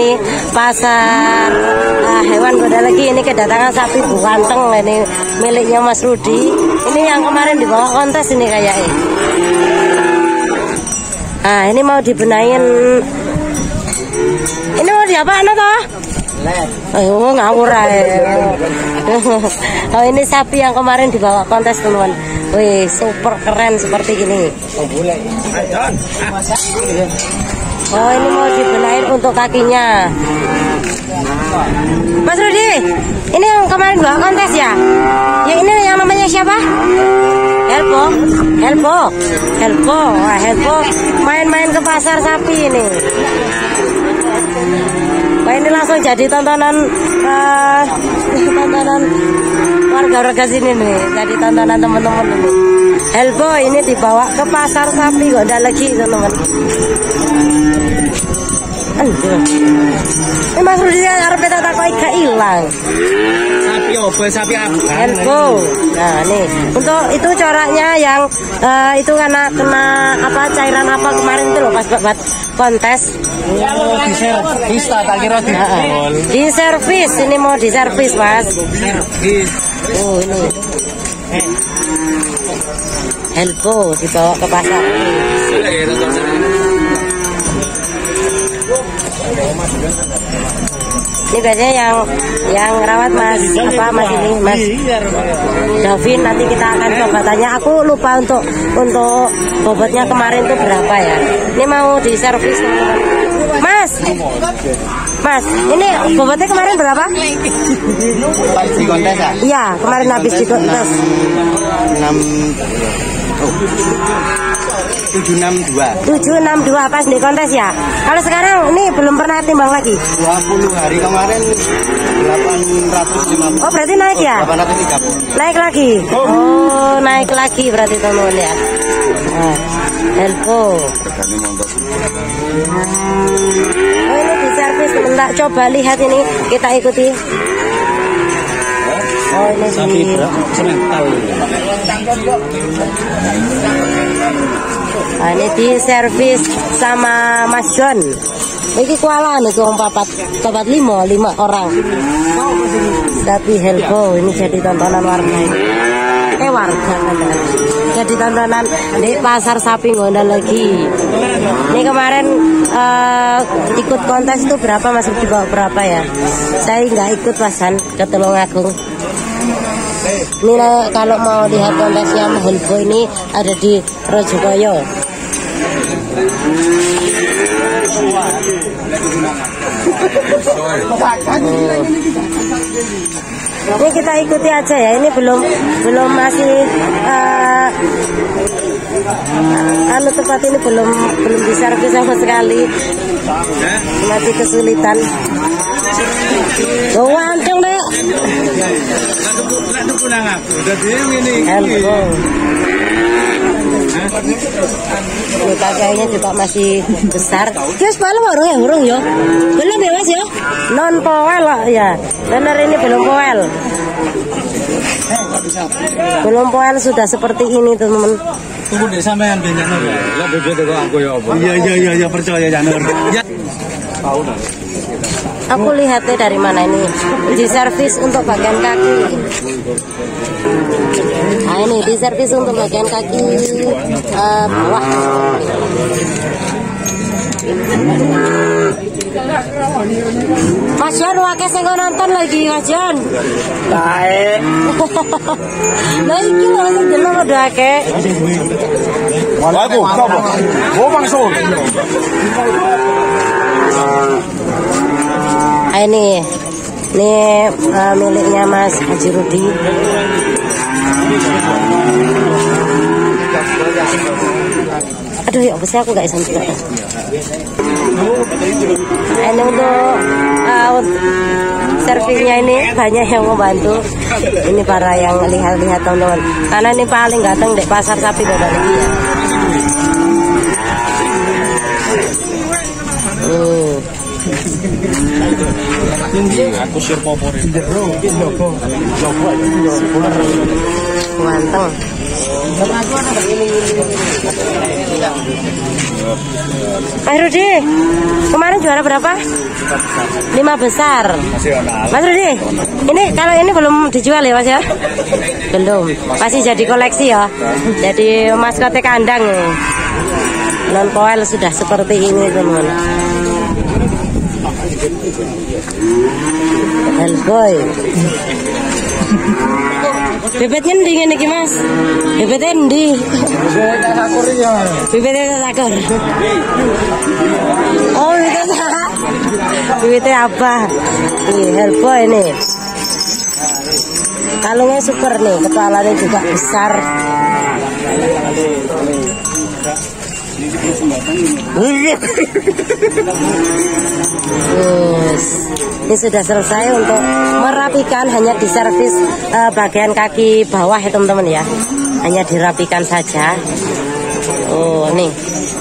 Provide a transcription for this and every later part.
ini pasar uh, hewan beda lagi ini kedatangan sapi buanteng ini miliknya Mas Rudi. Ini yang kemarin di bawah kontes ini kayaknya. Nah ini mau dibenain. Ini mau diapa toh? Oh ngawur aja. oh ini sapi yang kemarin dibawa kontes teman. Wih super keren seperti ini. Oh ini mau dibenahin untuk kakinya. Mas Rudi, ini yang kemarin bawa kontes ya? Ya ini yang namanya siapa? Helpo, Helpo, Helpo, Wah, Helpo main-main ke pasar sapi ini. Wah ini langsung jadi tontonan uh, tontonan warga-warga sini nih, jadi tontonan teman-teman ini. Helbo ini dibawa ke pasar sapi kok ada lagi teman-teman. Ini Mas Rudi arep tak kok gak hilang. Sapi opo, sapi apa? Helbo. Nah, nih untuk itu coraknya yang uh, itu karena kena apa cairan apa kemarin itu loh pas buat kontes. Oh, di servis tak kira di Nah, di servis ini mau di servis mas. servis. Oh ini. Helpo dibawa ke pasar. Ini biasanya yang yang rawat mas apa mas ini mas Davin nanti kita akan coba tanya. Aku lupa untuk untuk bobotnya kemarin tuh berapa ya? Ini mau di servis. Mas, mas, ini bobotnya kemarin berapa? Pas di kontes ah? Iya, kemarin habis di kontes. 6 762 762 pas di kontes ya. Kalau sekarang ini belum pernah timbang lagi. 20 hari kemarin 850 Oh, berarti naik ya? 830 Naik lagi. Oh, naik lagi berarti teman-teman ya. Nah, Helpo. Oh, ini di servis teman tak coba lihat ini kita ikuti. Ini di semental Nah, ini di servis sama Mas John. Ini kuala nih tuh papat, papat lima, lima orang. Tapi Helbo ini jadi tontonan warga ini. Eh warga. Jadi tontonan di pasar sapi Gondal lagi. Ini kemarin eh, ikut kontes itu berapa masuk dibawa berapa ya? Saya nggak ikut pasan ke Tulungagung. Ini lah, kalau mau lihat kontesnya Helbo ini ada di Rojokoyo. Ini kita ikuti aja ya. Ini belum belum masih uh, anu tempat ini belum belum diservis sama sekali. Masih kesulitan. Tuh wancung deh. Hello. Ini kakaknya juga masih besar. Kios malam orang ya, urung ya. Belum ya mas ya? Non poel lah ya. Benar ini belum poel. Belum poel sudah seperti ini teman-teman. Tunggu deh sampean benyakno ya. Lah bebek aku ya apa? Iya iya iya iya percaya Janur. Ya. Tahu dah. Aku lihatnya dari mana ini di servis untuk bagian kaki. Nah ini di servis untuk bagian kaki eh, bawah. Mas Jan, wakil sing nonton lagi Mas Jan. Baik. Nah iki lho sing delok udah akeh. Oh, langsung. Ah, ini ini eh, miliknya Mas Haji Rudi. Aduh ya sih aku gak bisa. Nah, ini untuk uh, servisnya ini banyak yang membantu. Ini para yang lihat-lihat teman-teman. Karena ini paling ganteng di pasar sapi Kota lagi Aku sir popore. Ganteng. Mas Rudi, kemarin juara berapa? Lima besar. Mas Rudi, ini kalau ini belum dijual ya Mas ya? Belum. Masih jadi koleksi ya. Jadi maskote kandang. Non koel sudah seperti ini teman. Hellboy. Bebetnya ndi ngene iki, Mas? Bebetnya ndi? Bebetnya sakor. Oh, bebetnya. Bebetnya apa? Nih, Hellboy nih. Kalungnya super nih, kepalanya juga besar. Yes. Ini sudah selesai untuk merapikan hanya di servis uh, bagian kaki bawah ya teman-teman ya. Hanya dirapikan saja. Oh, nih.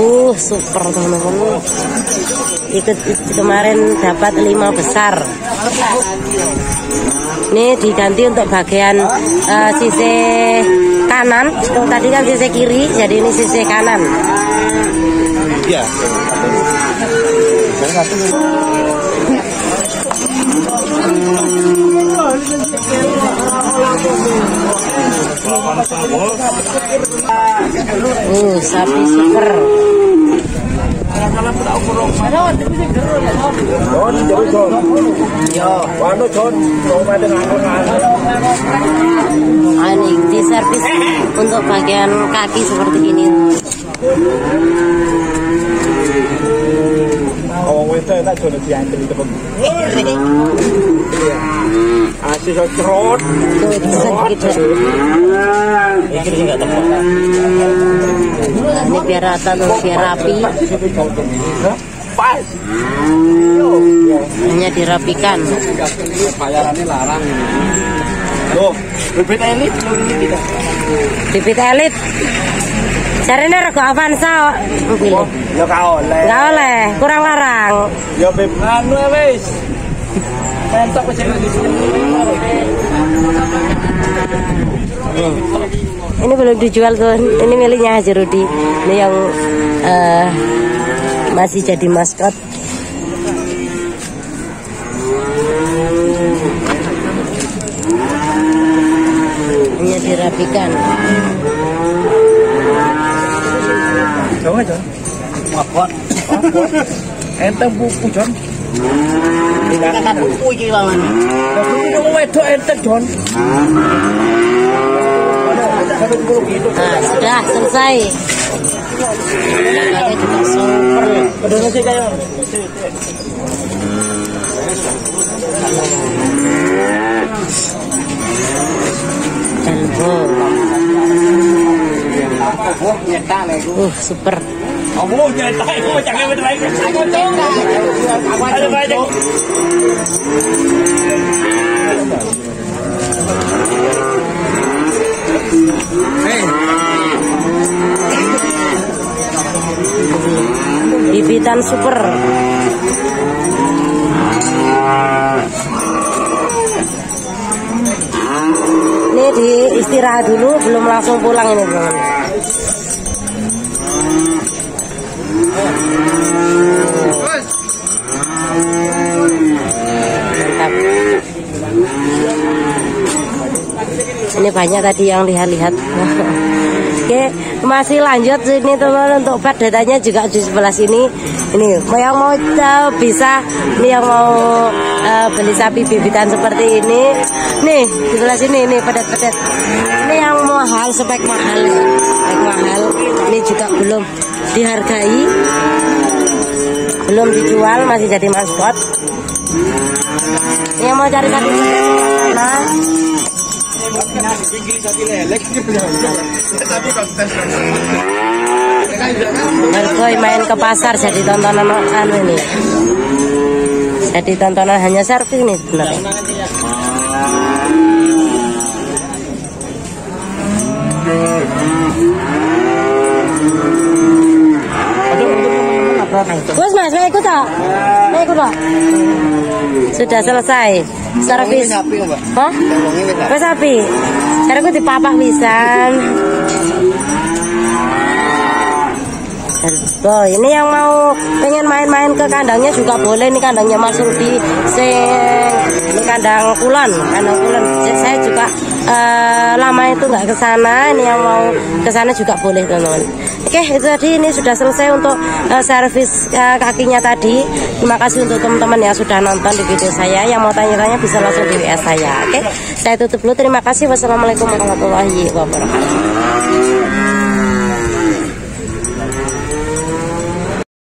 Uh, super teman-teman. Ikut kemarin dapat lima besar. Ini diganti untuk bagian uh, sisi kanan. Kalau tadi kan sisi kiri, jadi ini sisi kanan. Iya. Uh, sapi super. Ini di servis untuk bagian kaki seperti ini. Oh, wedok tak jono diantel itu. Asyik cerot. Ini enggak tepat. Nah, ini biar rata tuh, biar rapi. Pas. Hanya dirapikan. Bayarannya larang ini. Loh, bebet elit. Bibit elit. Caranya rego Avanza kok. Pilih. Ya kau oleh. Enggak oleh, kurang larang. Ya beb anu ya wis. Mentok wis di sini. Ini belum dijual tuh. Ini miliknya Haji Rudi. Ini yang eh, masih jadi maskot. Hanya dirapikan. Jauh aja. Apa? Enteng buku Jon. Kata buku iki lawan. Wedok Jon. Nah, sudah selesai. Juga super. Sih kayak. Oh. Uh, super. Kamu nyetak aku jangan bener lagi. Aku Ada banyak. Bibitan super. Ini di istirahat dulu, belum langsung pulang ini teman. Banyak tadi yang lihat-lihat. Oke, masih lanjut sini teman untuk pet datanya juga di sebelah sini. Ini yang mau uh, bisa, ini yang mau uh, beli sapi bibitan seperti ini. Nih di sebelah sini nih pedet-pedet. Ini yang mahal, spek mahal, spek mahal. Ini juga belum dihargai, belum dijual, masih jadi maskot. Ini yang mau cari sapi seperti Boy main ke pasar jadi tontonan anu ini. Jadi tontonan hanya servis nih sebenarnya. Gus Mas, mau ikut tak? Mau ikut tak? Sudah selesai. Servis. Hah? Bos api. Cara aku dipapah pisan. Oh, ini yang mau pengen main-main ke kandangnya juga boleh nih kandangnya Mas Rudi. Sing ini kandang kulon, kandang kulon. Saya juga uh, lama itu nggak ke sana. Ini yang mau ke sana juga boleh teman-teman. Oke, itu tadi ini sudah selesai untuk uh, servis uh, kakinya tadi. Terima kasih untuk teman-teman yang sudah nonton di video saya. Yang mau tanya-tanya bisa langsung di WA saya. Oke, saya tutup dulu. Terima kasih. Wassalamualaikum warahmatullahi wabarakatuh.